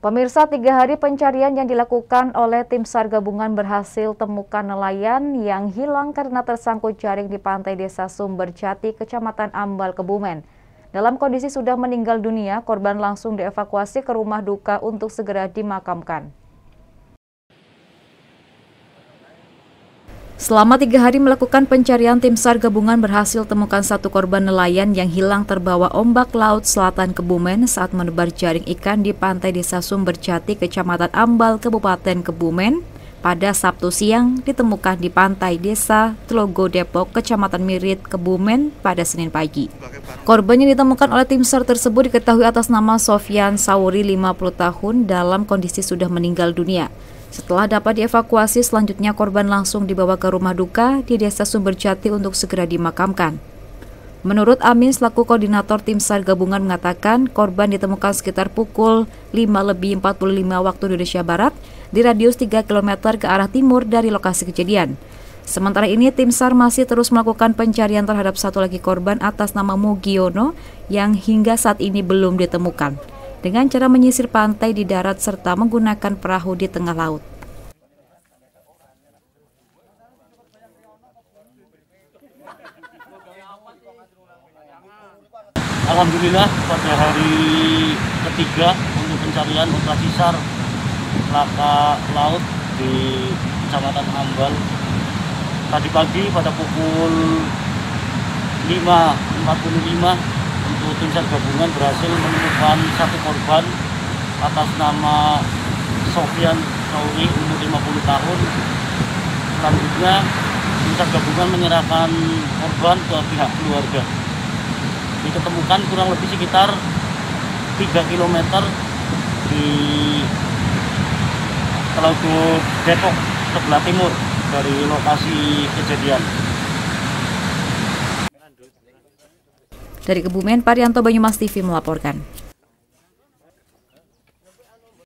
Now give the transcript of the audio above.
Pemirsa, tiga hari pencarian yang dilakukan oleh tim SAR gabungan berhasil temukan nelayan yang hilang karena tersangkut jaring di pantai desa Sumber Jati, Kecamatan Ambal, Kebumen. Dalam kondisi sudah meninggal dunia, korban langsung dievakuasi ke rumah duka untuk segera dimakamkan. Selama tiga hari melakukan pencarian, tim SAR gabungan berhasil temukan satu korban nelayan yang hilang terbawa ombak laut selatan Kebumen saat menebar jaring ikan di pantai desa Sumber Jati, Kecamatan Ambal, Kabupaten Kebumen. Pada Sabtu siang ditemukan di pantai desa Telogo Depok, Kecamatan Mirit, Kebumen pada Senin pagi. Korban yang ditemukan oleh tim SAR tersebut diketahui atas nama Sofian Sauri 50 tahun dalam kondisi sudah meninggal dunia. Setelah dapat dievakuasi, selanjutnya korban langsung dibawa ke rumah duka di Desa Sumberjati untuk segera dimakamkan. Menurut Amin selaku koordinator tim SAR gabungan mengatakan korban ditemukan sekitar pukul 5 lebih 45 waktu Indonesia Barat di radius 3 km ke arah timur dari lokasi kejadian. Sementara ini tim SAR masih terus melakukan pencarian terhadap satu lagi korban atas nama Mugiono yang hingga saat ini belum ditemukan dengan cara menyisir pantai di darat serta menggunakan perahu di tengah laut. Alhamdulillah pada hari ketiga untuk pencarian operasi SAR laka laut di Kecamatan Ambal tadi pagi pada pukul 5.45 untuk tim SAR gabungan berhasil menemukan satu korban atas nama Sofian Sauri umur 50 tahun. Selanjutnya tim SAR gabungan menyerahkan korban ke pihak keluarga. Diketemukan kurang lebih sekitar 3 km di Telaga Depok sebelah timur dari lokasi kejadian. Dari Kebumen, Parianto Banyumas TV melaporkan.